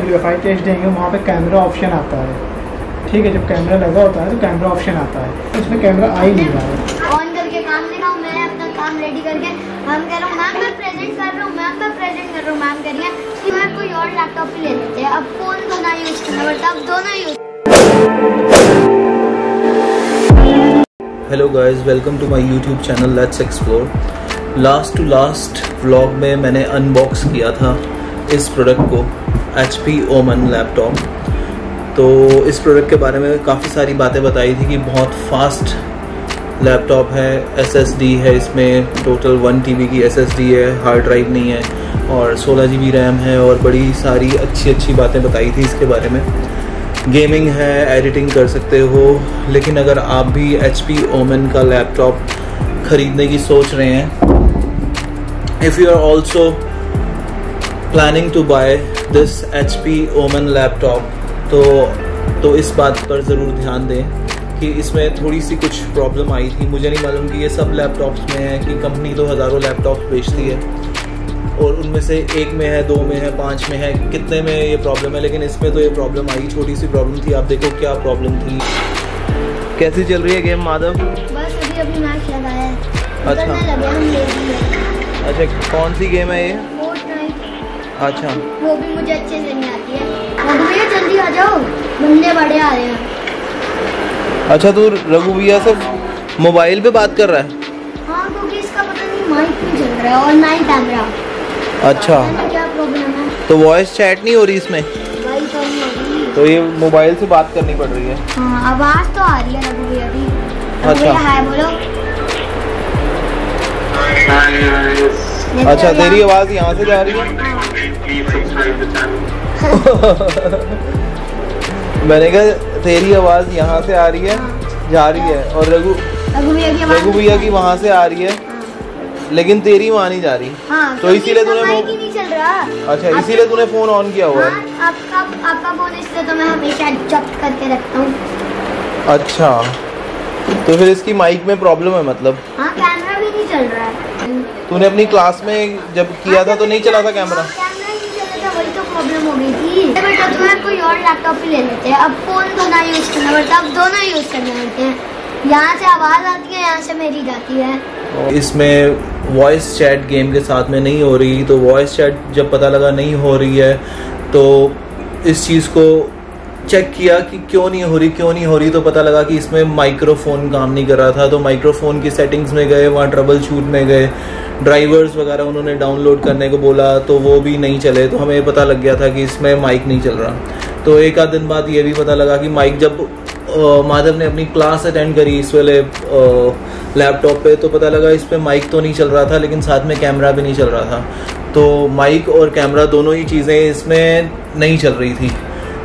वीडियोफाई test देंगे वहाँ पे कैमरा ऑप्शन आता है। ठीक है जब कैमरा लगा होता है तो कैमरा ऑप्शन आता है। इसमें कैमरा आ ही नहीं रहा है। ऑन करके काम दे रहा हूँ मैं अपना काम रेडी करके हम कह रहा हूँ मैम मैं प्रेजेंट कर रहा हूँ मैम मैं प्रेजेंट कर रहा हूँ मैम करिए कि मैं कोई और लैपटॉप ले लेते हैं। अब फ़ोन तो यूज़ करना पड़ता अब दोनों use hello guys welcome to my YouTube channel let's explore last to last vlog में मैंने अनबॉक्स किया था इस प्रोडक्ट को। एच पी ओमन लैपटॉप तो इस प्रोडक्ट के बारे में काफ़ी सारी बातें बताई थी कि बहुत फास्ट लैपटॉप है एस एस डी है इसमें टोटल वन टी बी की एस एस डी है हार्ड ड्राइव नहीं है, और सोलह जी बी रैम है और बड़ी सारी अच्छी अच्छी बातें बताई थी इसके बारे में। गेमिंग है एडिटिंग कर सकते हो, लेकिन अगर आप भी एच पी ओमन का लैपटॉप ख़रीदने की सोच रहे हैं if you are also planning to buy this H P Omen laptop तो तो इस बात पर ज़रूर ध्यान दें कि इसमें थोड़ी सी कुछ प्रॉब्लम आई थी। मुझे नहीं मालूम कि ये सब लैपटॉप्स में है कि कंपनी तो हज़ारों लैपटॉप्स बेचती है। और उनमें से एक में है दो में है पाँच में है कितने में ये प्रॉब्लम है लेकिन इसमें तो ये प्रॉब्लम आई छोटी सी प्रॉब्लम थी। आप देखो क्या प्रॉब्लम थी। कैसी चल रही है गेम माधव? बस अभी अभी मैच है। अच्छा। अच्छा कौन सी गेम है ये? अच्छा। वो भी मुझे अच्छे से नहीं आती है। अब भैया जल्दी आ जाओ। बंदे बड़े आ रहे हैं। अच्छा तू रघु भैया से मोबाइल पे बात कर रहा है? हाँ क्योंकि इसका पता नहीं माइक नहीं चल रहा है और ना ही कैमरा अच्छा। क्या प्रॉब्लम है। तो वॉइस चैट नहीं हो रही इसमें? तो नहीं हो रही। तो ये मोबाइल से बात करनी पड़ रही है। हाँ आवाज़ तो आ रही है रघु भैया की। अच्छा। हाय बोलो। देखो अच्छा तेरी आवाज़ यहाँ से जा रही है? मैंने कहा तेरी आवाज़ यहाँ से आ रही है जा रही है और रघु रघु भैया की वहाँ से आ रही है हाँ। लेकिन तेरी वहाँ नहीं जा रही। हाँ तो इसीलिए तूने अच्छा इसीलिए तूने फ़ोन ऑन किया हुआ है। हाँ, आपका आपका फ़ोन इसलिए तो मैं हमेशा करके रखता हूँ। अच्छा तो फिर इसकी माइक में प्रॉब्लम है मतलब। हाँ कैमरा भी नहीं चल रहा है। तूने अपनी क्लास में जब किया था तो नहीं चला था कैमरा हाँ, कैमरा नहीं चल रहा था वही तो प्रॉब्लम हो गई थी। बेटा तुम्हें कोई और लैपटॉप ही ले लेते हैं। अब फ़ोन तो यूज़ करना पड़ता अब दोनों यूज़ करने पड़ते हैं। यहाँ से आवाज़ आती है यहाँ से मेरी जाती है। इसमें वॉइस चैट गेम के साथ में नहीं हो रही तो वॉइस चैट जब पता लगा नहीं हो रही है तो इस चीज़ को चेक किया कि क्यों नहीं हो रही क्यों नहीं हो रही तो पता लगा कि इसमें माइक्रोफोन काम नहीं कर रहा था तो माइक्रोफोन की सेटिंग्स में गए वहाँ ट्रबल शूट में गए। ड्राइवर्स वगैरह उन्होंने डाउनलोड करने को बोला तो वो भी नहीं चले। तो हमें पता लग गया था कि इसमें माइक नहीं चल रहा। तो एक आध दिन बाद ये भी पता लगा कि माइक जब माधव ने अपनी क्लास अटेंड करी इस वाले लैपटॉप पे तो पता लगा इस पे माइक तो नहीं चल रहा था, लेकिन साथ में कैमरा भी नहीं चल रहा था। तो माइक और कैमरा दोनों ही चीज़ें इसमें नहीं चल रही थी।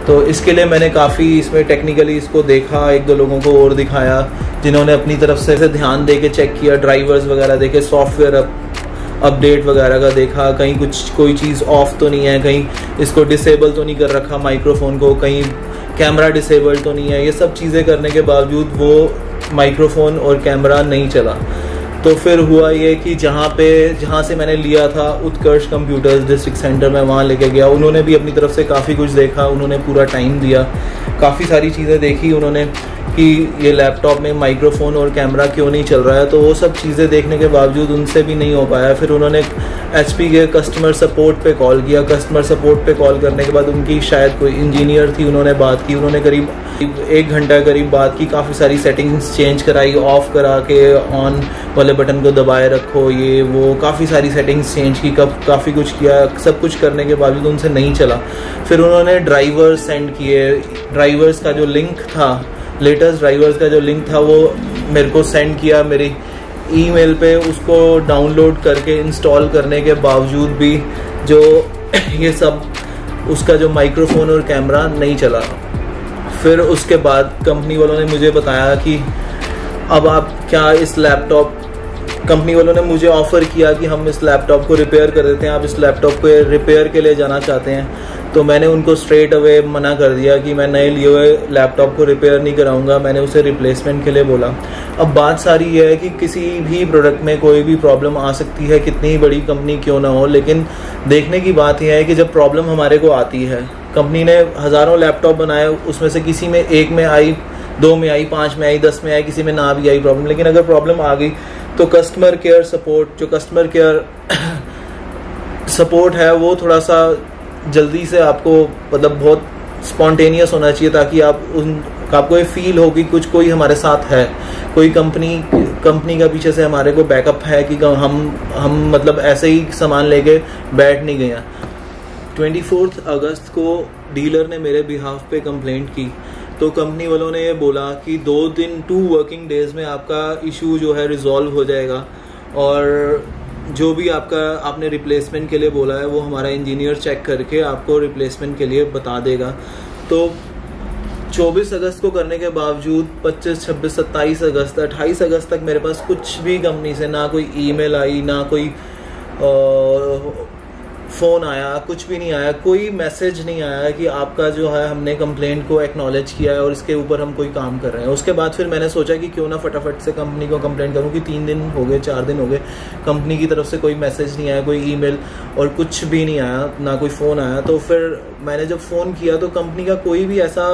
तो इसके लिए मैंने काफ़ी इसमें टेक्निकली इसको देखा, एक दो लोगों को और दिखाया, जिन्होंने अपनी तरफ़ से ध्यान दे के चेक किया ड्राइवर्स वगैरह देखे सॉफ्टवेयर अपडेट वगैरह का देखा, कहीं कुछ, कोई चीज़ ऑफ़ तो नहीं है, कहीं इसको डिसेबल तो नहीं कर रखा माइक्रोफोन को, कहीं कैमरा डिसेबल तो नहीं है, ये सब चीज़ें करने के बावजूद वो माइक्रोफोन और कैमरा नहीं चला। तो फिर हुआ ये कि जहाँ पे, जहाँ से मैंने लिया था उत्कर्ष कंप्यूटर्स डिस्ट्रिक्ट सेंटर, में वहाँ लेके गया। उन्होंने भी अपनी तरफ़ से काफ़ी कुछ देखा, उन्होंने पूरा टाइम दिया। काफ़ी सारी चीज़ें देखी उन्होंने कि ये लैपटॉप में माइक्रोफोन और कैमरा क्यों नहीं चल रहा है तो वो सब चीज़ें देखने के बावजूद उनसे भी नहीं हो पाया। फिर उन्होंने एचपी के कस्टमर सपोर्ट पे कॉल किया। कस्टमर सपोर्ट पे कॉल करने के बाद उनकी शायद कोई इंजीनियर थी, उन्होंने बात की। उन्होंने करीब एक घंटा करीब बात की काफ़ी सारी सेटिंग्स चेंज कराई ऑफ़ करा के ऑन वाले बटन को दबाए रखो, ये, वो, काफ़ी सारी सेटिंग्स चेंज की, कब, काफ़ी कुछ किया, सब कुछ करने के बावजूद उनसे नहीं चला। फिर उन्होंने ड्राइवर्स सेंड किए। ड्राइवर्स का जो लिंक था लेटेस्ट ड्राइवर्स का जो लिंक था, वो मेरे को सेंड किया, मेरी ईमेल पे उसको डाउनलोड करके इंस्टॉल करने के बावजूद भी जो ये सब, उसका जो माइक्रोफोन और कैमरा नहीं चला। फिर उसके बाद कंपनी वालों ने मुझे बताया कि अब आप क्या इस लैपटॉप कंपनी वालों ने मुझे ऑफ़र किया कि हम इस लैपटॉप को रिपेयर कर देते हैं, आप इस लैपटॉप को रिपेयर के लिए जाना चाहते हैं। तो मैंने उनको स्ट्रेट अवे मना कर दिया कि मैं नए लिए हुए लैपटॉप को रिपेयर नहीं कराऊँगा, मैंने उसे रिप्लेसमेंट के लिए बोला। अब बात सारी यह है कि किसी भी प्रोडक्ट में कोई भी प्रॉब्लम आ सकती है, कितनी ही बड़ी कंपनी क्यों ना हो, लेकिन देखने की बात यह है कि जब प्रॉब्लम हमारे को आती है कंपनी ने हज़ारों लैपटॉप बनाए, उसमें से किसी में एक में आई, दो में आई, पाँच में आई, दस में आई, किसी में ना भी आई प्रॉब्लम लेकिन अगर प्रॉब्लम आ गई तो कस्टमर केयर सपोर्ट जो कस्टमर केयर सपोर्ट है, वो थोड़ा सा जल्दी से आपको मतलब बहुत स्पॉन्टेनियस होना चाहिए ताकि आप उन, आपको ये फील हो कि कुछ कोई हमारे साथ है। कोई कंपनी कंपनी का पीछे से हमारे को बैकअप है कि हम हम मतलब ऐसे ही सामान लेके बैठ नहीं गए ट्वेंटी अगस्त को डीलर ने मेरे बिहाफ पे कंप्लेंट की। तो कंपनी वालों ने ये बोला कि दो दिन टू वर्किंग डेज़ में आपका इशू जो है रिजॉल्व हो जाएगा। और जो भी आपका आपने रिप्लेसमेंट के लिए बोला है वो हमारा इंजीनियर चेक करके आपको रिप्लेसमेंट के लिए बता देगा। तो 24 अगस्त को करने के बावजूद 25, 26, 27 अगस्त 28 अगस्त तक मेरे पास कुछ भी कंपनी से ना कोई ईमेल आई ना कोई आ, फ़ोन आया, कुछ भी नहीं आया, कोई मैसेज नहीं आया कि आपका जो है, हमने कंप्लेंट को एक्नॉलेज किया है और इसके ऊपर हम कोई काम कर रहे हैं। उसके बाद फिर मैंने सोचा कि क्यों ना फटाफट से कंपनी को कंप्लेंट करूँ कि तीन दिन हो गए, चार दिन हो गए कंपनी की तरफ़ से कोई मैसेज नहीं आया, कोई ईमेल और कुछ भी नहीं आया, ना कोई फ़ोन आया। तो फिर मैंने जब फ़ोन किया तो कंपनी का कोई भी ऐसा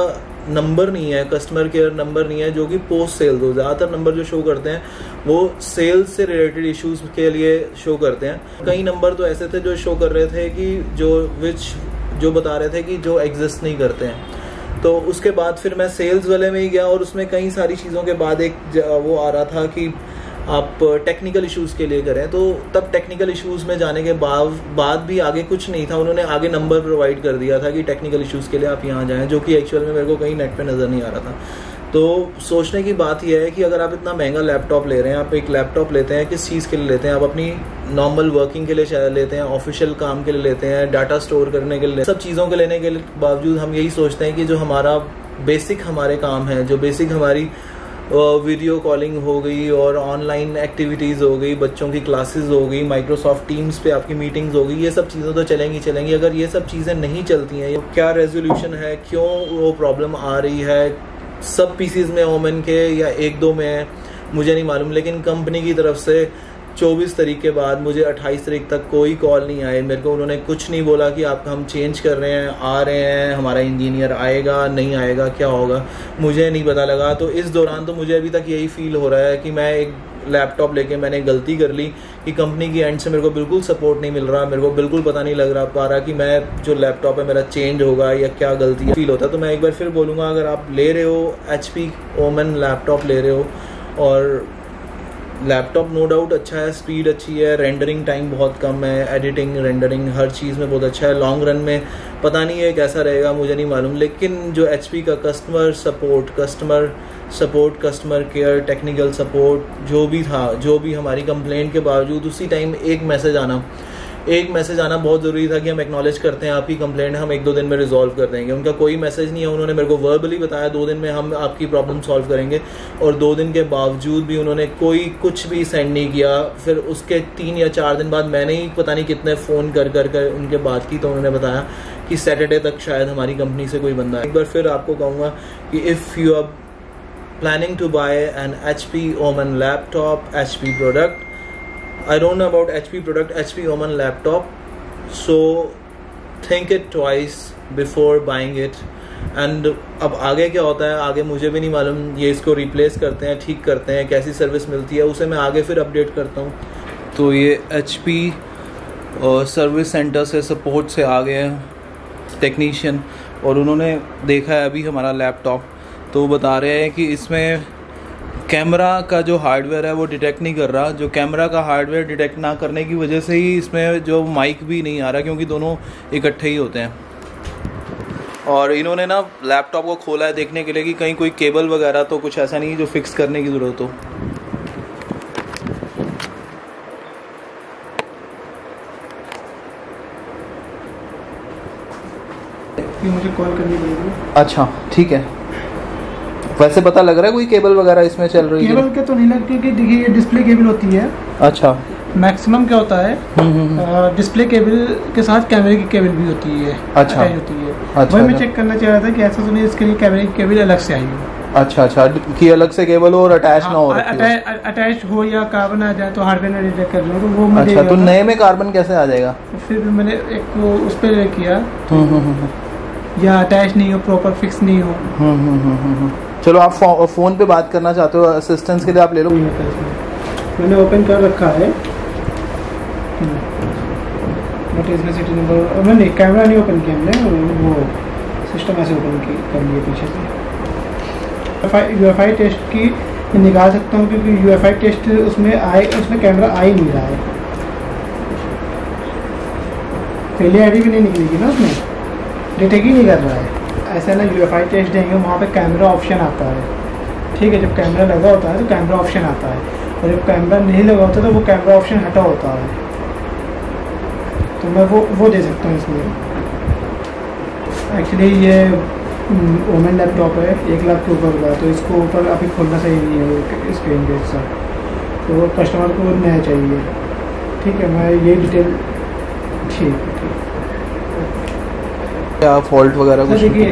नंबर नहीं है कस्टमर केयर नंबर नहीं है, जो कि पोस्ट सेल्स हो ज़्यादातर नंबर जो शो करते हैं, वो सेल्स से रिलेटेड इश्यूज़ के लिए शो करते हैं। कई नंबर तो ऐसे थे जो शो कर रहे थे कि जो विच जो बता रहे थे कि जो एग्जिस्ट नहीं करते हैं। तो उसके बाद फिर मैं सेल्स वाले में ही गया और उसमें कई सारी चीज़ों के बाद एक वो आ रहा था कि आप टेक्निकल इश्यूज़ के लिए करें तो तब टेक्निकल इश्यूज़ में जाने के बाद बाद भी आगे कुछ नहीं था। उन्होंने आगे नंबर प्रोवाइड कर दिया था कि टेक्निकल इश्यूज़ के लिए आप यहाँ जाएँ, जो कि एक्चुअल में मेरे को कहीं नेट पे नज़र नहीं आ रहा था। तो सोचने की बात यह है कि अगर आप इतना महँगा लैपटॉप ले रहे हैं, आप एक लैपटॉप लेते हैं, किस चीज़ के लिए लेते हैं? आप अपनी नॉर्मल वर्किंग के लिए लेते हैं ऑफिशियल काम के लिए लेते हैं डाटा स्टोर करने के लिए, सब चीज़ों के लेने के बावजूद हम यही सोचते हैं कि जो हमारा बेसिक हमारे काम है, जो बेसिक हमारी वीडियो कॉलिंग हो गई और ऑनलाइन एक्टिविटीज़ हो गई, बच्चों की क्लासेस हो गई माइक्रोसॉफ्ट टीम्स पे आपकी मीटिंग्स हो गई, ये सब चीज़ें तो चलेंगी चलेंगी। अगर ये सब चीज़ें नहीं चलती हैं क्या रेजोल्यूशन है, क्यों वो प्रॉब्लम आ रही है, सब पीसीज में ओमेन के या एक दो में है, मुझे नहीं मालूम। लेकिन कंपनी की तरफ़ से 24 तारीख के बाद मुझे 28 तारीख तक कोई कॉल नहीं आए मेरे को उन्होंने कुछ नहीं बोला कि आप हम चेंज कर रहे हैं, आ रहे हैं, हमारा इंजीनियर आएगा, नहीं आएगा, क्या होगा? मुझे नहीं पता लगा। तो इस दौरान तो मुझे अभी तक यही फील हो रहा है कि मैं एक लैपटॉप लेके मैंने गलती कर ली कि कंपनी की एंड से मेरे को बिल्कुल सपोर्ट नहीं मिल रहा। मेरे को बिल्कुल पता नहीं लग रहा, पा रहा कि मैं जो लैपटॉप है मेरा चेंज होगा या क्या गलती फील होता तो मैं एक बार फिर बोलूँगा, अगर आप ले रहे हो एच पी ओमन लैपटॉप ले रहे हो और लैपटॉप नो डाउट अच्छा है स्पीड अच्छी है रेंडरिंग टाइम बहुत कम है एडिटिंग रेंडरिंग हर चीज़ में बहुत अच्छा है। लॉन्ग रन में पता नहीं है कैसा रहेगा, मुझे नहीं मालूम। लेकिन जो एचपी का customer support customer support customer care technical support जो भी था, जो भी हमारी कंप्लेंट के बावजूद उसी टाइम एक मैसेज आना। एक मैसेज आना बहुत ज़रूरी था कि हम एक्नॉलेज करते हैं आपकी कंप्लेंट हम एक दो दिन में रिजॉल्व कर देंगे। उनका कोई मैसेज नहीं है उन्होंने मेरे को वर्बली बताया दो दिन में हम आपकी प्रॉब्लम सॉल्व करेंगे। और दो दिन के बावजूद भी उन्होंने कोई कुछ भी सेंड नहीं किया। फिर उसके तीन या चार दिन बाद मैंने ही पता नहीं कितने फ़ोन कर कर कर उनके बात की तो उन्होंने बताया कि सैटरडे तक शायद हमारी कंपनी से कोई बंदा एक बार फिर आपको कहूँगा कि if you are planning to buy an HP Omen laptop, HP product, I don't know about HP product, HP Oman laptop. So think it twice before buying it. And अब आगे क्या होता है आगे मुझे भी नहीं मालूम ये इसको रिप्लेस करते हैं ठीक करते हैं कैसी सर्विस मिलती है उसे मैं आगे फिर अपडेट करता हूँ तो ये एच पी सर्विस सेंटर से सपोर्ट से आ गए हैं टेक्नीशियन और उन्होंने देखा है अभी हमारा लैपटॉप तो बता रहे हैं कि इसमें कैमरा का जो हार्डवेयर है वो डिटेक्ट नहीं कर रहा। जो कैमरा का हार्डवेयर डिटेक्ट ना करने की वजह से ही इसमें जो माइक भी नहीं आ रहा क्योंकि दोनों इकट्ठे ही होते हैं। और इन्होंने ना लैपटॉप को खोला है देखने के लिए कि कहीं कोई केबल वगैरह तो कुछ ऐसा नहीं है जो फिक्स करने की ज़रूरत हो। मुझे कॉल करनी पड़ेगी अच्छा ठीक है। वैसे पता लग रहा है कोई केबल वगैरह इसमें चल रही केबल है? केबल के तो नहीं लगती कि देखिए ये डिस्प्ले केबल होती है। अच्छा। मैक्सिमम क्या होता है डिस्प्ले हम्म, केबल हम्म, हम्म। के साथ कैमरे की केबल भी होती है अच्छा। होती है। अच्छा, वही मैं चेक अच्छा। करना चाह रहा था कि ऐसा तो नहीं इसके लिए कैमरे की केबल अलग से आई हो। अच्छा अच्छा कि अलग से केबल हो और अटैच ना हो अटैच हो। या कार्बन आ जाए तो हार्डवेयर में डिटेक्ट कर तो वो अच्छा तो नए में कार्बन कैसे आ जाएगा? फिर मैंने एक उस पर किया। या अटैच नहीं हो प्रॉपर फिक्स नहीं हो। चलो आप फो, फ़ोन पे बात करना चाहते हो असिस्टेंस के लिए आप ले लो। मैंने ओपन कर रखा है। बट इसमें सिटी नंबर मैंने कैमरा नहीं ओपन किया हमने। वो सिस्टम ऐसे ओपन कर लिए पीछे से। यू एफ़ आई टेस्ट की मैं निकाल सकता हूँ क्योंकि यू एफ़ आई टेस्ट उसमें आए उसमें कैमरा आ ही नहीं रहा है। पहले आई भी नहीं निकलेगी ना उसमें। डिटेक्ट ही नहीं कर रहा है। ऐसा ना एफ़ आई टेस्ट देंगे, वहाँ पे कैमरा ऑप्शन आता है। ठीक है, जब कैमरा लगा होता है तो कैमरा ऑप्शन आता है। और जब कैमरा नहीं लगा होता तो वो कैमरा ऑप्शन हटा होता है। तो मैं वो वो दे सकता हूँ इसमें। एक्चुअली ये ओमेन लैपटॉप है, एक लाख के ऊपर का तो इसको ऊपर अभी खोलना सही नहीं है स्क्रीन के साथ तो कस्टमर को नया चाहिए। ठीक है, मैं ये डिटेल ठीक। है क्या फॉल्ट वगैरह कुछ देखिए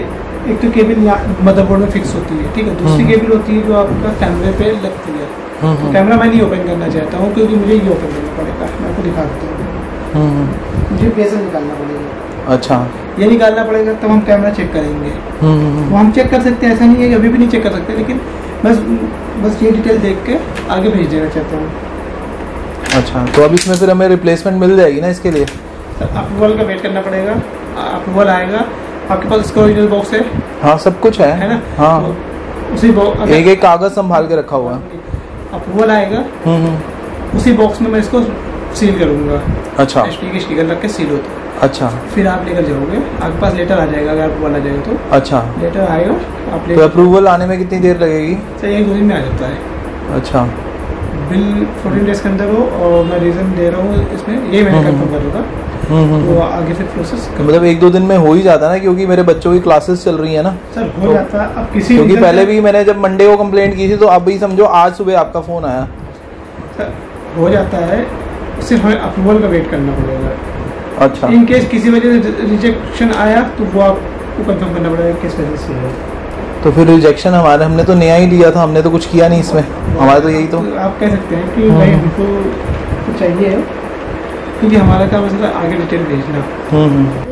एक तो केबल मदरबोर्ड में फिक्स होती है ठीक है? दूसरी हम्म। केबल होती है जो आपका कैमरे पे लगती है। हम्म, तो हम्म, कैमरा मैं नहीं ओपन करना चाहता हूँ क्योंकि मुझे ये ओपन करना पड़ेगा। मैं आपको दिखा देता हूँ। हम्म, हम्म। मुझे बेजल निकालना पड़ेगा। अच्छा। ये निकालना पड़ेगा तब हम कैमरा चेक करेंगे। हम्म, हम्म, हम्म। हम चेक कर सकते हैं ऐसा नहीं है कि अभी भी नहीं चेक कर सकते लेकिन बस बस ये डिटेल देख के आगे भेज देना चाहता हूँ। अच्छा तो अब इसमें फिर हमें रिप्लेसमेंट मिल जाएगी ना इसके लिए? अप्रूवल का वेट करना पड़ेगा। अप्रूवल आएगा। आपके पास इसका ओरिजिनल बॉक्स है। हाँ सब कुछ है। है ना? हाँ। तो उसी बॉक्स एक एक कागज़ संभाल के रखा हुआ है। अप्रूवल आएगा। हम्म, हम्म। उसी बॉक्स में मैं इसको सील करूँगा। अच्छा। एच के स्टिकर लग के सील होता है। अच्छा। फिर आप लेकर जाओगे। आपके पास लेटर आ जाएगा अगर अप्रूवल आ जाएगा तो। अच्छा। लेटर आएगा आप तो अप्रूवल आने में कितनी देर लगेगी? सर एक दो दिन में आ जाता है। अच्छा। बिल फोर्टीन डेज़ के अंदर हो और मैं रीज़न दे रहा हूँ इसमें यही मैंने कंफर्म कर हम्म, हम्म, तो हम्म। आगे फिर प्रोसेस मतलब एक दो दिन में हो ही जाता है ना क्योंकि मेरे बच्चों की क्लासेस चल रही है ना। सर हो तो- जाता। है अब किसी क्योंकि पहले भी मैंने जब मंडे को कंप्लेंट की थी तो अब भी समझो आज सुबह आपका फ़ोन आया। सर, हो जाता है। सिर्फ़ हमें अप्रूवल का वेट करना पड़ेगा। अच्छा। इन केस किसी वजह से रिजेक्शन आया तो वो आपको कंफर्म करना पड़ेगा किस वजह से है। तो फिर रिजेक्शन हमारे हमने तो नया ही लिया था हमने तो कुछ किया नहीं इसमें। हमारा तो यही तो। आप कह सकते हैं कि हम्म। भाई हमको तो चाहिए क्योंकि हमारा काम है आगे डिटेल भेजना। हम्म, हम्म। हूँ?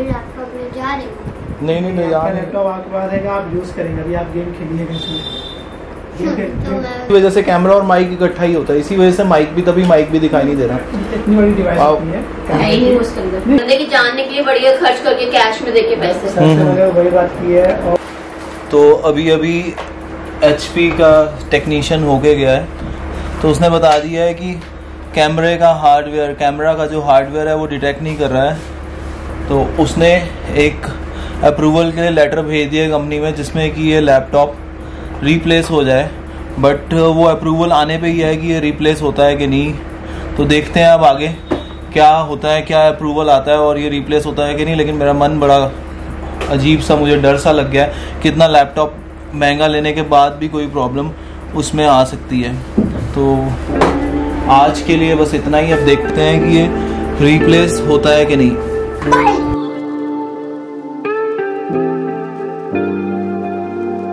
नहीं नहीं नहीं यार लैपटॉप आपके पास है आप यूज़ करेंगे अभी आप गेम खेलिएगा इसमें गेम खेल- तो इसी वजह से कैमरा और माइक इकट्ठा ही होता है। इसी वजह से माइक भी तभी माइक भी दिखाई नहीं दे रहा। इतनी बड़ी डिवाइस आप- है है। ही नहीं उसके बंदे की निकली बढ़िया खर्च करके कैश में देके पैसे। हम्म। वही बात की है और तो अभी अभी एच का टेक्नीशियन होके गया है। तो उसने बता दिया है कि कैमरे का हार्डवेयर कैमरा का जो हार्डवेयर है वो डिटेक्ट नहीं कर रहा है। तो उसने एक अप्रूवल के लिए लेटर भेज दिया कंपनी में, जिसमें कि ये लैपटॉप रिप्लेस हो जाए। बट वो अप्रूवल आने पे ही है कि ये रिप्लेस होता है कि नहीं। तो देखते हैं अब आगे क्या होता है, क्या अप्रूवल आता है और ये रिप्लेस होता है कि नहीं, लेकिन मेरा मन बड़ा अजीब सा मुझे डर सा लग गया है कितना लैपटॉप महँगा लेने के बाद भी कोई प्रॉब्लम उसमें आ सकती है। तो आज के लिए बस इतना ही। अब देखते हैं कि ये रिप्लेस होता है कि नहीं।